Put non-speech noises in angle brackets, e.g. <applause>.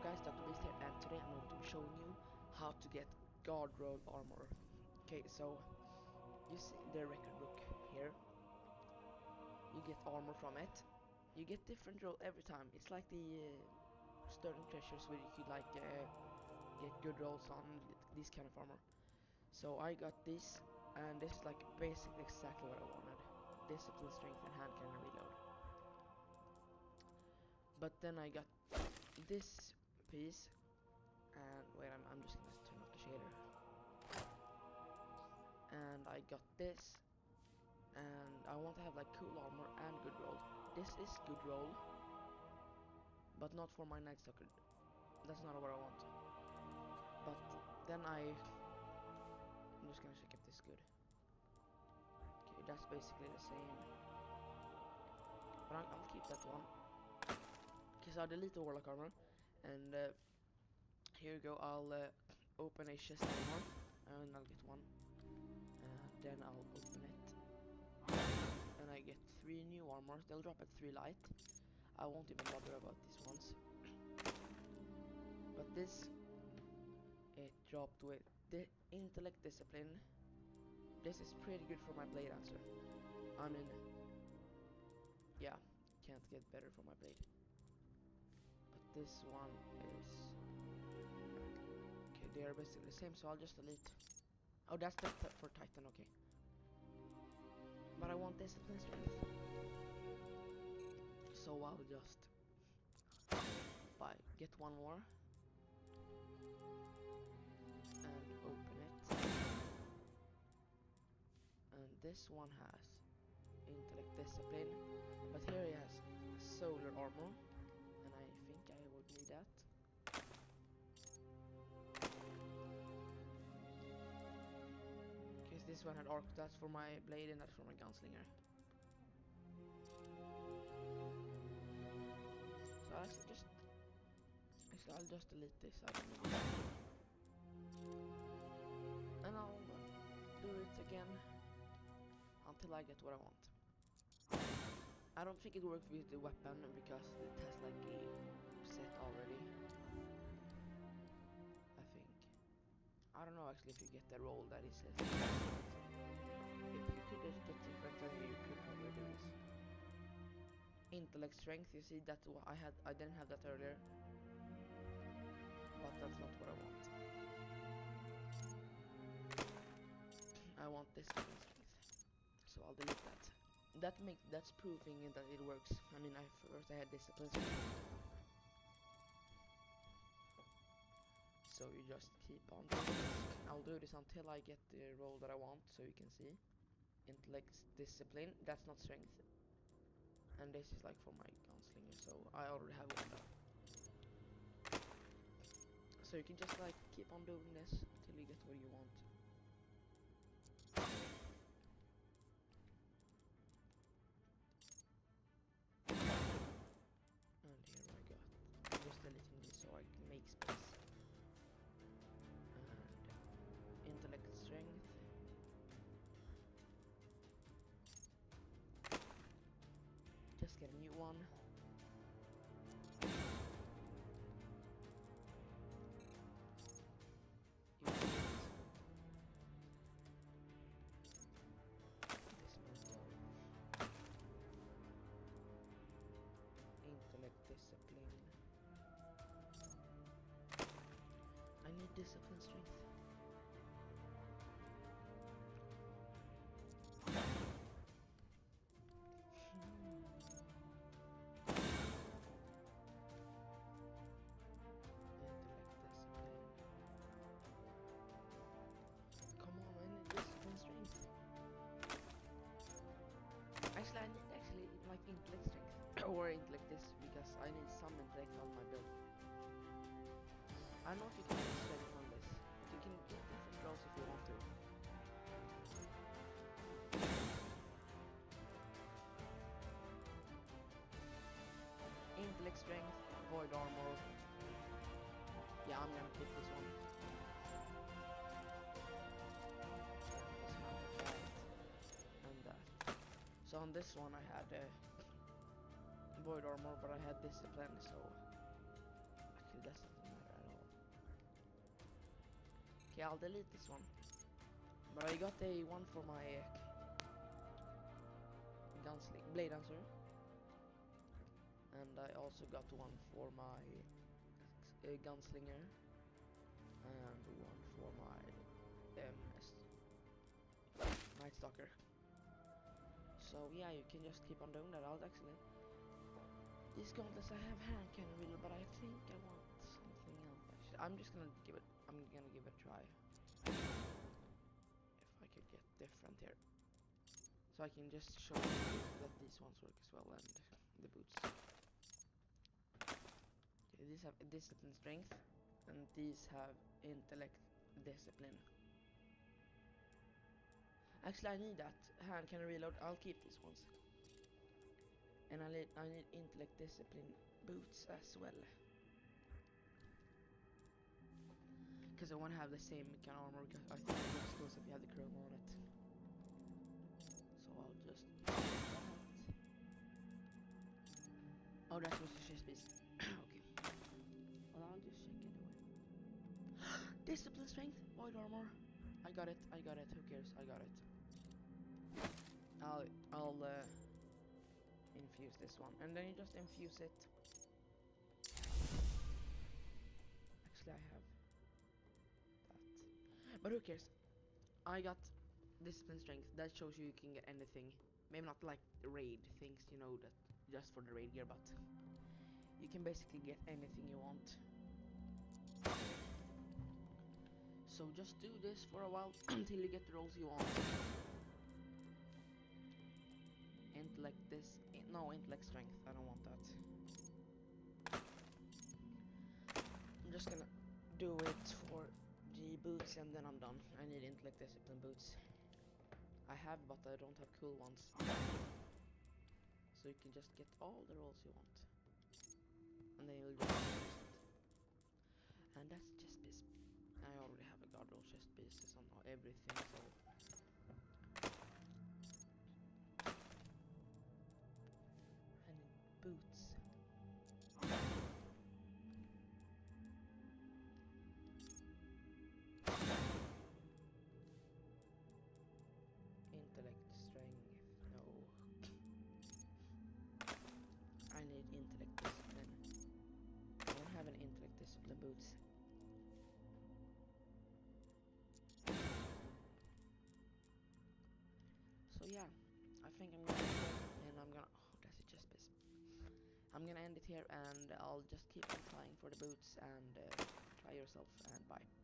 guys, Dr. Beast here, and today I'm going to be showing you how to get god roll armor. Okay, so you see the record book here. You get armor from it. You get different roll every time. It's like the uh, Sterling Treasures where you could like uh, get good rolls on this kind of armor. So I got this, and this is like basically exactly what I wanted. Discipline, strength, and hand cannon reload. But then I got this piece. And wait I'm, I'm just gonna turn off the shader. And I got this. And I want to have like cool armor and good roll. This is good roll. But not for my night stalker that's not what I want. But then I I'm just gonna check if this is good. Okay that's basically the same. But I'll, I'll keep that one. Because I'll delete the warlock armor and uh, here we go I'll uh, open a chest and I'll get one. Uh, then I'll open it. And I get three new armors. They'll drop at three light. I won't even bother about these ones. But this it dropped with the intellect discipline. This is pretty good for my blade dancer. I mean yeah can't get better for my blade this one is okay they are basically the same so I'll just delete. Oh that's the for Titan okay. But I want discipline strength so I'll just buy get one more. And open it. And this one has intellect discipline but here he has solar armor this one had arc, that's for my blade and that's for my gunslinger. So I will just, actually I'll just delete this, I don't it. And I'll do it again until I get what I want. I don't think it works with the weapon because it has like a set already. Actually if you get the roll that it says. If you could just get different then you could probably do this. Intellect strength, you see that I had I didn't have that earlier. But that's not what I want. I want this strength. So I'll delete that that make that's proving that it works. I mean, I first I had discipline. So you just keep on. I'll do this until I get the roll that I want, so you can see. Intellect, discipline. That's not strength. And this is like for my gunslinger, so I already have one. So you can just like keep on doing this until you get what you want. Discipline strength hmm. Come on, need discipline strength. Actually, I need actually like intellect strength <coughs> or intellect this because I need some intellect on my build. I know if you can I'm gonna pick this one. So on this one I had a void armor, but I had discipline, so actually Actually, that doesn't matter at all. Okay, I'll delete this one. But I got a one for my uh, gunsling blade dancer, and I also got one for my uh, gunslinger, and one for my um, night stalker. So yeah, you can just keep on doing that out actually. These gauntlets I have hand cannon wheel, but I think I want something else. Actually, I'm just gonna give it. I'm gonna give it a try. If I could get different here, so I can just show that these ones work as well and the boots. These have discipline strength, and these have intellect discipline. Actually, I need that hand cannon reload. I'll keep these ones. And I need I need intellect discipline boots as well. Because I want to have the same kind of armor. Because I think it looks cool if you have the chrome on it. So I'll just. Oh, that was the chest piece. Discipline strength, void armor. I got it. I got it. Who cares? I got it. I'll I'll uh, infuse this one, and then you just infuse it. Actually, I have that, but who cares? I got discipline strength. That shows you you can get anything. Maybe not like raid things, you know, that just for the raid gear, but you can basically get anything you want. So just do this for a while <clears throat> until you get the rolls you want. Intellect this. No, intellect strength. I don't want that. I'm just gonna do it for the boots and then I'm done. I need intellect discipline boots. I have, but I don't have cool ones. So you can just get all the rolls you want. And then you'll just. And that's everything, so think I'm gonna and I'm gonna oh that's a chest piece. I'm gonna end it here and I'll just keep on trying for the boots and uh, try yourself and bye.